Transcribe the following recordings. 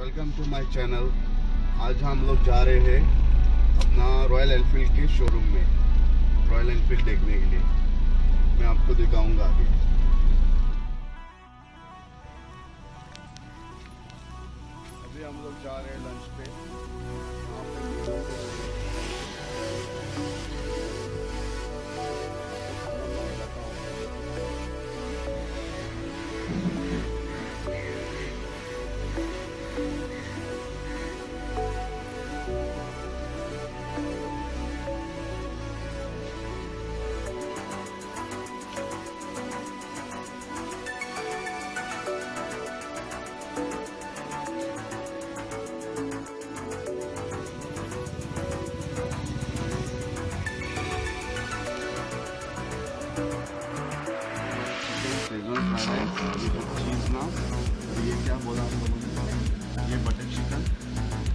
Welcome to my channel आज हम लोग जा रहे हैं अपना रॉयल एनफील्ड के शोरूम में रॉयल एनफील्ड देखने के लिए। मैं आपको दिखाऊँगा अभी अभी हम लोग जा रहे हैं लंच पे। ये क्या बोला आप लोगों ने? ये बटर चिकन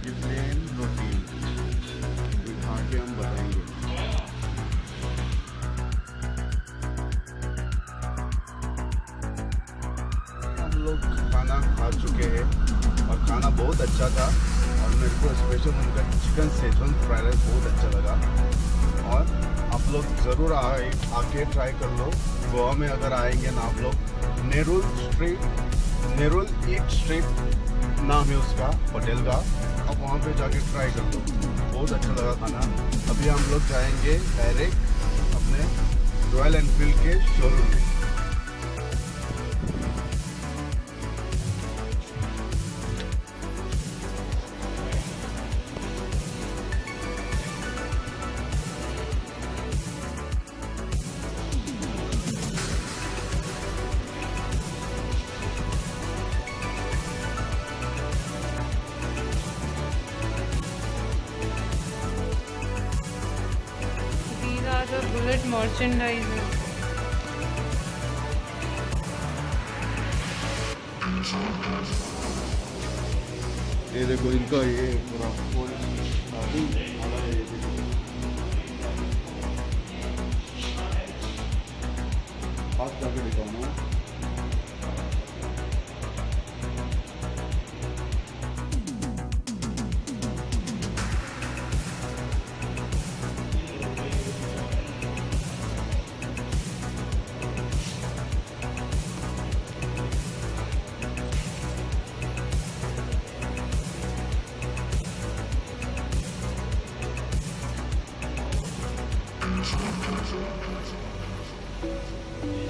ये प्लेन रोटी ये खा के हम बताएँगे। हम लोग खाना खा चुके हैं और खाना बहुत अच्छा था और मेरे को स्पेशल उनका चिकन सेजवान फ्राइड राइस बहुत अच्छा लगा। और आप लोग ज़रूर आए, आके ट्राई कर लो। गोवा में अगर आएँगे ना आप लोग Nehru street Nerul eat street नाम है उसका, होटल का। अब वहाँ पे जाके ट्राई कर लो। बहुत अच्छा लगा खाना। अभी हम लोग जाएँगे डायरेक्ट अपने रॉयल एनफील्ड के शोरूम में These are the bullet merchandises. ये देखो इनका ये पूरा है ये देखो पास जाके दिखाओ ना Thank you.